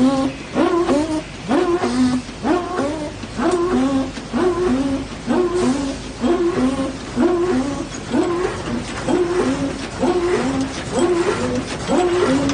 Mm-hmm. Oh, my God.